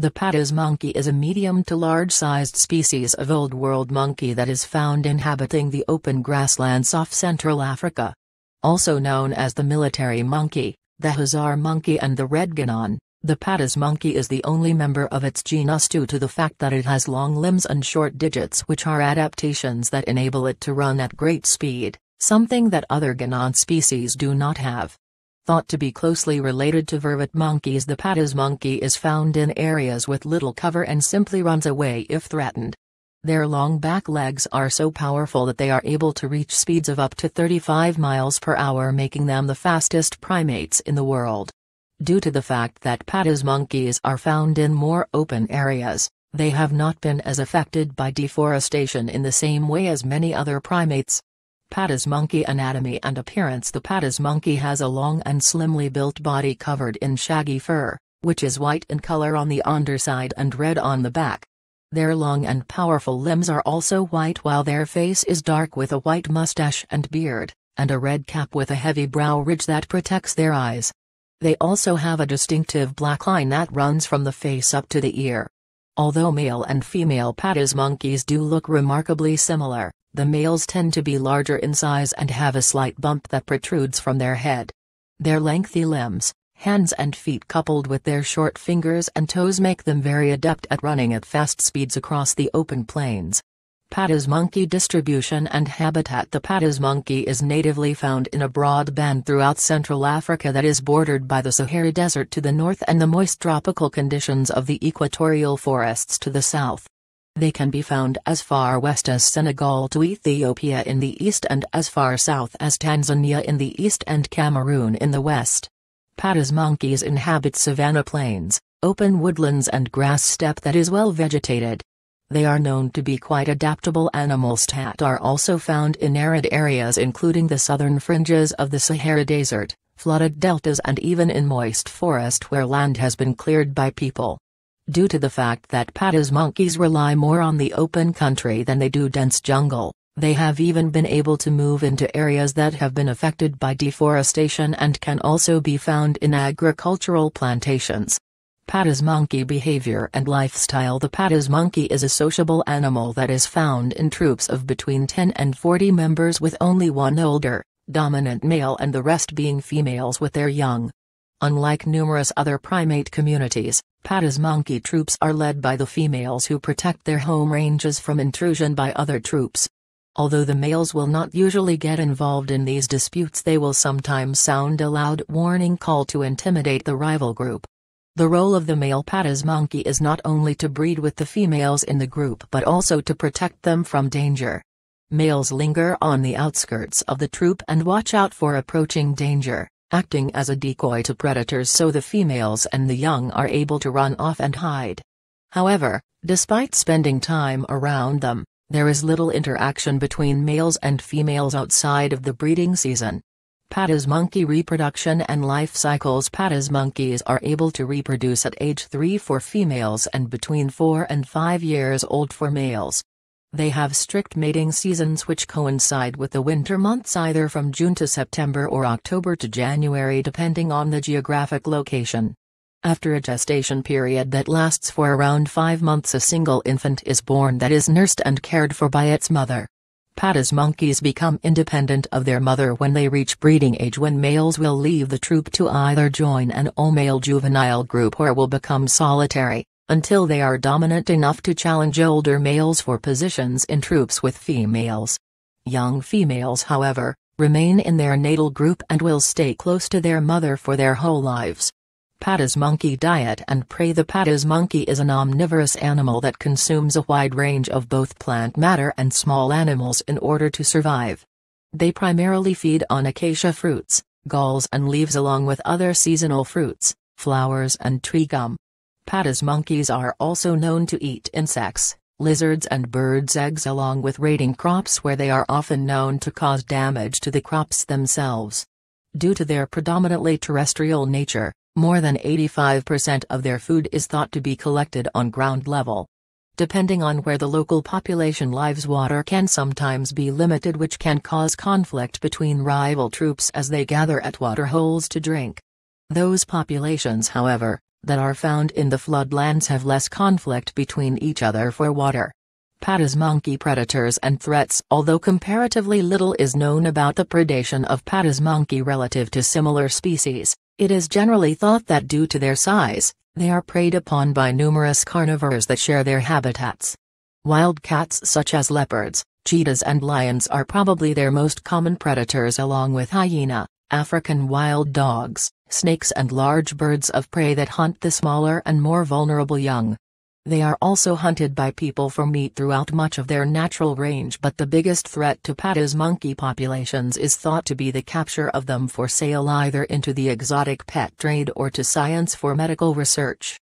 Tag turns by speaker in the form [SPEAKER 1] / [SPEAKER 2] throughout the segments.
[SPEAKER 1] The Patas monkey is a medium to large-sized species of Old World monkey that is found inhabiting the open grasslands off Central Africa. Also known as the military monkey, the hussar monkey and the red guenon, the Patas monkey is the only member of its genus due to the fact that it has long limbs and short digits which are adaptations that enable it to run at great speed, something that other guenon species do not have. Thought to be closely related to vervet monkeys the Patas monkey is found in areas with little cover and simply runs away if threatened. Their long back legs are so powerful that they are able to reach speeds of up to 35 miles per hour making them the fastest primates in the world. Due to the fact that Patas monkeys are found in more open areas, they have not been as affected by deforestation in the same way as many other primates. Patas monkey anatomy and appearance The Patas monkey has a long and slimly built body covered in shaggy fur, which is white in color on the underside and red on the back. Their long and powerful limbs are also white while their face is dark with a white mustache and beard, and a red cap with a heavy brow ridge that protects their eyes. They also have a distinctive black line that runs from the face up to the ear. Although male and female Patas monkeys do look remarkably similar, the males tend to be larger in size and have a slight bump that protrudes from their head. Their lengthy limbs, hands and feet coupled with their short fingers and toes make them very adept at running at fast speeds across the open plains. Patas monkey distribution and habitat The Patas monkey is natively found in a broad band throughout Central Africa that is bordered by the Sahara Desert to the north and the moist tropical conditions of the equatorial forests to the south. They can be found as far west as Senegal to Ethiopia in the east and as far south as Tanzania in the east and Cameroon in the west. Patas monkeys inhabit savanna plains, open woodlands and grass steppe that is well vegetated. They are known to be quite adaptable animals that are also found in arid areas including the southern fringes of the Sahara Desert, flooded deltas and even in moist forest where land has been cleared by people. Due to the fact that Patas monkeys rely more on the open country than they do dense jungle, they have even been able to move into areas that have been affected by deforestation and can also be found in agricultural plantations. Patas monkey behavior and lifestyle The Patas monkey is a sociable animal that is found in troops of between 10 and 40 members with only one older, dominant male and the rest being females with their young. Unlike numerous other primate communities, Patas monkey troops are led by the females who protect their home ranges from intrusion by other troops. Although the males will not usually get involved in these disputes they will sometimes sound a loud warning call to intimidate the rival group. The role of the male Patas monkey is not only to breed with the females in the group but also to protect them from danger. Males linger on the outskirts of the troop and watch out for approaching danger, acting as a decoy to predators so the females and the young are able to run off and hide. However, despite spending time around them, there is little interaction between males and females outside of the breeding season. Patas monkey reproduction and life cycles Patas monkeys are able to reproduce at age 3 for females and between 4 and 5 years old for males. They have strict mating seasons which coincide with the winter months either from June to September or October to January depending on the geographic location. After a gestation period that lasts for around 5 months a single infant is born that is nursed and cared for by its mother. Patas monkeys become independent of their mother when they reach breeding age when males will leave the troop to either join an all-male juvenile group or will become solitary, until they are dominant enough to challenge older males for positions in troops with females. Young females however, remain in their natal group and will stay close to their mother for their whole lives. Patas monkey diet and prey The Patas monkey is an omnivorous animal that consumes a wide range of both plant matter and small animals in order to survive. They primarily feed on acacia fruits, galls and leaves along with other seasonal fruits, flowers and tree gum. Patas monkeys are also known to eat insects, lizards and birds' eggs along with raiding crops where they are often known to cause damage to the crops themselves. Due to their predominantly terrestrial nature, more than 85% of their food is thought to be collected on ground level. Depending on where the local population lives water can sometimes be limited which can cause conflict between rival troops as they gather at water holes to drink. Those populations however, that are found in the floodlands have less conflict between each other for water. Patas monkey predators and threats Although comparatively little is known about the predation of patas monkey relative to similar species, it is generally thought that due to their size, they are preyed upon by numerous carnivores that share their habitats. Wild cats such as leopards, cheetahs and lions are probably their most common predators along with hyena, African wild dogs, snakes and large birds of prey that hunt the smaller and more vulnerable young. They are also hunted by people for meat throughout much of their natural range but the biggest threat to Patas monkey populations is thought to be the capture of them for sale either into the exotic pet trade or to science for medical research.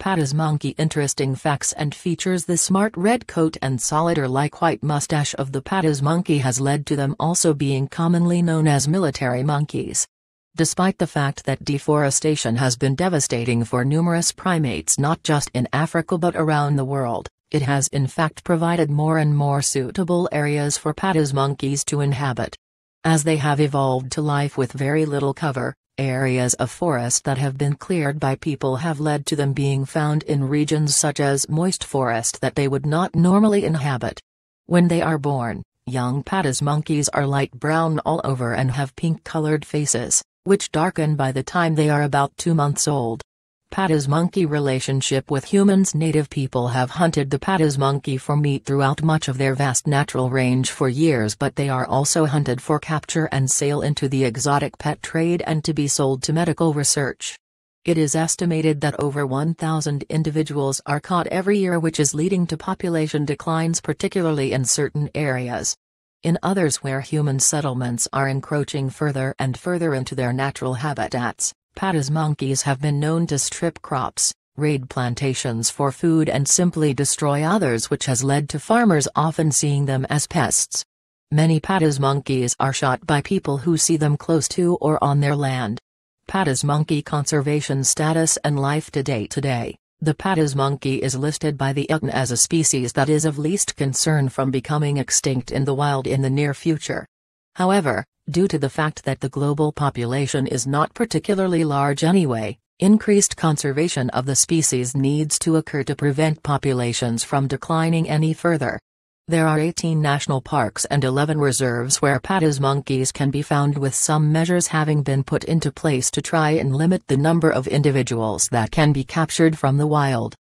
[SPEAKER 1] Patas monkey interesting facts and features The smart red coat and solitaire-like white mustache of the Patas monkey has led to them also being commonly known as military monkeys. Despite the fact that deforestation has been devastating for numerous primates not just in Africa but around the world, it has in fact provided more and more suitable areas for Patas monkeys to inhabit. As they have evolved to life with very little cover, areas of forest that have been cleared by people have led to them being found in regions such as moist forest that they would not normally inhabit. When they are born, young Patas monkeys are light brown all over and have pink-colored faces which darken by the time they are about two months old. Patas monkey relationship with humans Native people have hunted the Patas monkey for meat throughout much of their vast natural range for years but they are also hunted for capture and sale into the exotic pet trade and to be sold to medical research. It is estimated that over 1,000 individuals are caught every year which is leading to population declines particularly in certain areas in others where human settlements are encroaching further and further into their natural habitats, Patas monkeys have been known to strip crops, raid plantations for food and simply destroy others which has led to farmers often seeing them as pests. Many Patas monkeys are shot by people who see them close to or on their land. Patas monkey conservation status and life to date today. The Patas monkey is listed by the IUCN as a species that is of least concern from becoming extinct in the wild in the near future. However, due to the fact that the global population is not particularly large anyway, increased conservation of the species needs to occur to prevent populations from declining any further. There are 18 national parks and 11 reserves where Patas monkeys can be found with some measures having been put into place to try and limit the number of individuals that can be captured from the wild.